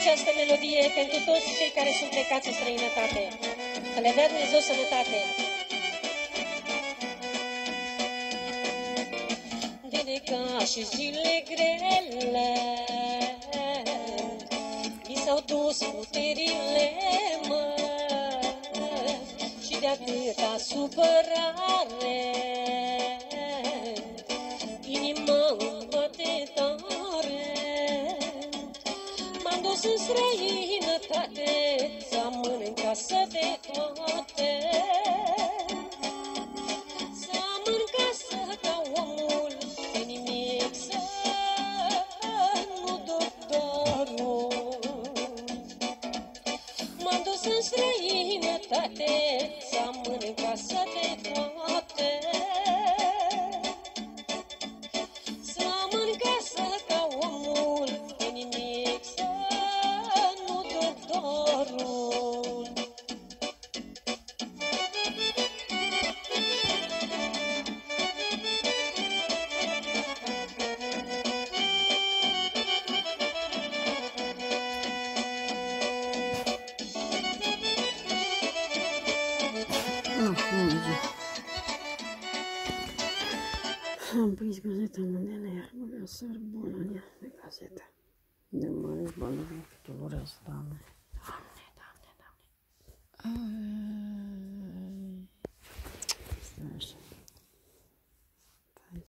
această melodie pentru toți cei care sunt plecați în străinătate. Să le dea Dumnezeu sănătate. Vede ca și zile grele Mi s-au dus puterile, mă Și de atâta supărare Inima M-am dus în străinătate Să am în casă de toate. Să am în casă ca omul Pe nimic să nu duc dorul. M-am dus în străinătate Am prins gazeta mondială, iar băga săr bună în ea de gazeta. De mare bălă, tulburează, doamne. Doamne, doamne, doamne.